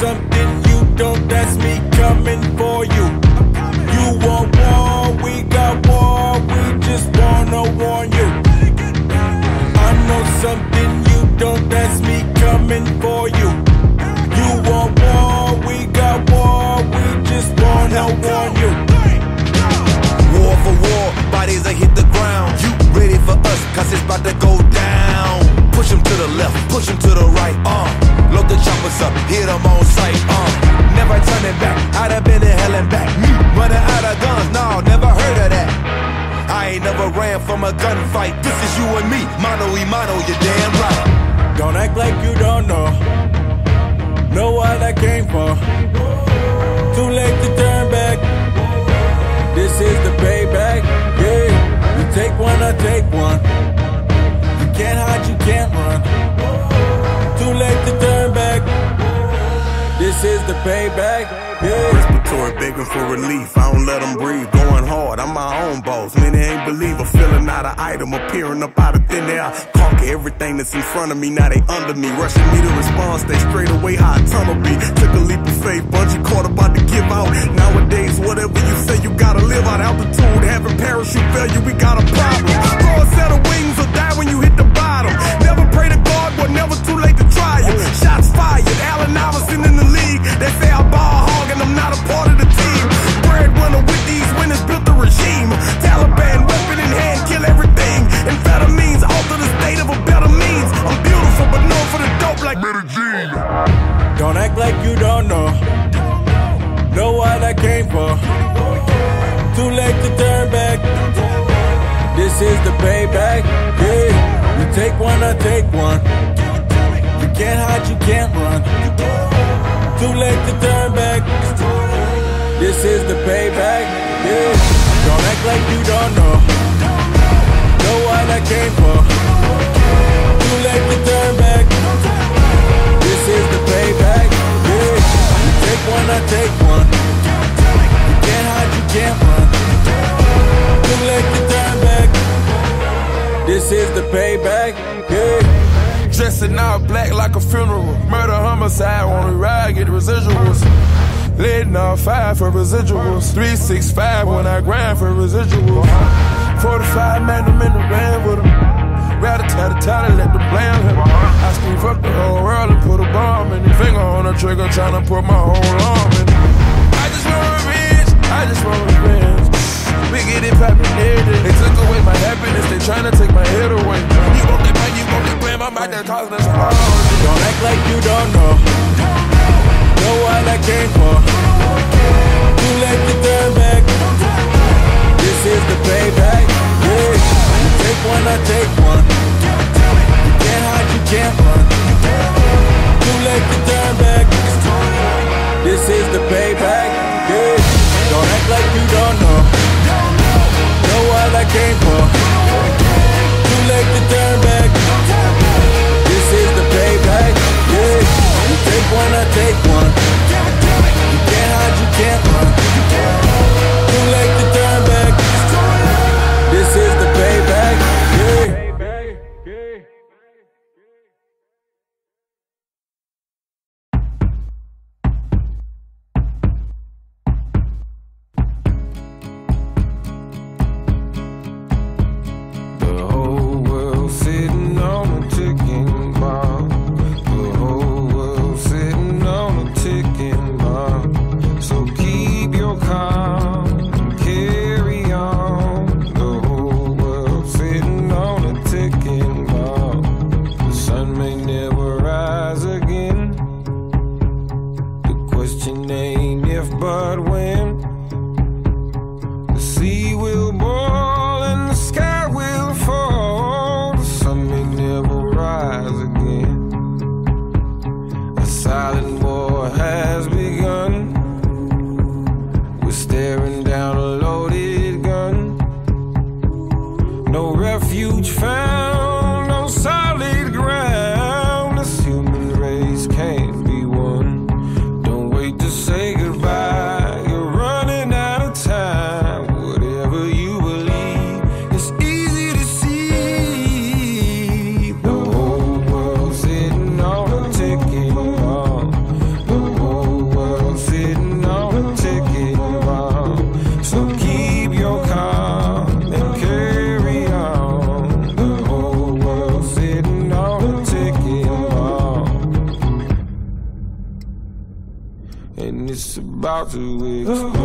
something you don't, that's me coming for you. You want war, we got war, we just wanna warn you. I know something you don't, that's me coming for you. You want war, we got war, we just wanna warn you. War for war, bodies that hit the ground. You ready for us, cause it's about to Load up, hit them on sight, uh. Never turning back, I'd have been to hell and back. Me running out of guns, no, never heard of that. I ain't never ran from a gunfight. This is you and me, mano y mano, you're damn right. Don't act like you don't know. Know what I came for. Too late to turn back. This is the payback. Yeah, you take one, I take one. You can't hide, you can't run. This is the payback. Yeah. Respiratory begging for relief. I don't let them breathe. Going hard. I'm my own boss. Many ain't believe a feeling out of item appearing up out of thin air. Conquer everything that's in front of me. Now they under me. Rushing me to respond. Stay straight away how a tunnel be. Took a leap of faith. Bungee caught about to give out. Nowadays, whatever you say, you gotta live out altitude. Having parachute failure, we got a problem. Grow a set of wings or die when you hit the bottom. Never pray to God, but never to it. Shots fired. Allen Iverson in the league. They say I ball hog and I'm not a part of the team. Breadwinner with these winners built the regime. Taliban weapon in hand, kill everything. Amphetamines alter the state of a better means. I'm beautiful, but known for the dope like Medellin. Don't act like you don't know. Know what I came for. Too late to turn back. This is the payback. Yeah, you take one, I take one. You can't hide, you can't run. Too late to turn back. This is the payback. Yeah, don't act like you don't know. Know what I came for. On the ride, get the residuals. Letting off five for residuals. 365 when I grind for residuals. 45 magnum in the van with them. Rather tell the talent, let the blame him. I scream fuck the whole world and put a bomb in his finger on the trigger, trying to put my whole arm in. I just want revenge. I just want revenge. We get it poppin' day. They took away my happiness, they tryna take my head away. You want that pain, you want that blame, I'm out causing us harm. Don't act like you don't know. Know what I came for. Too late to turn back. This is the payback. About to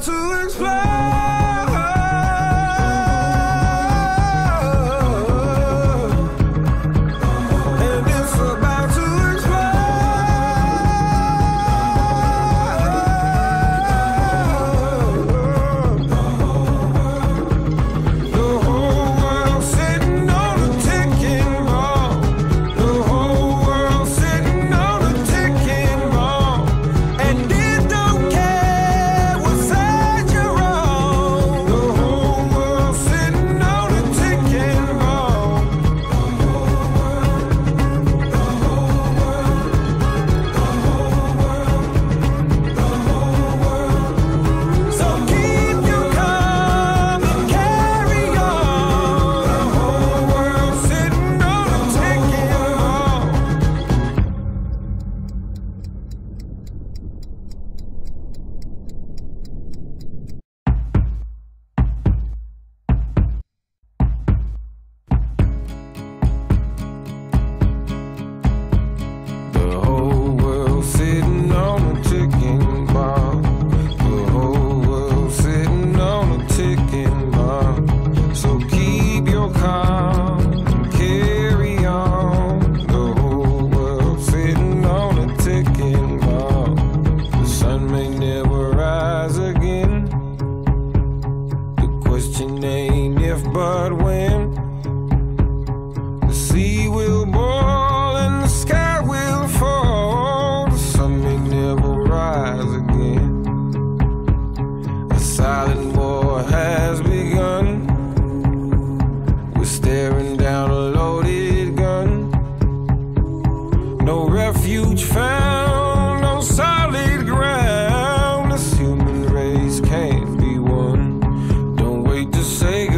to explode. say goodbye.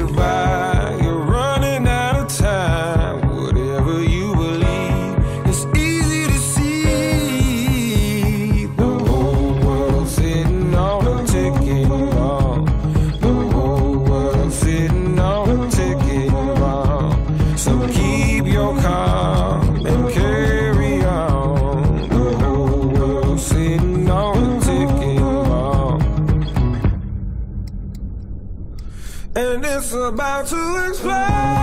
about to explode.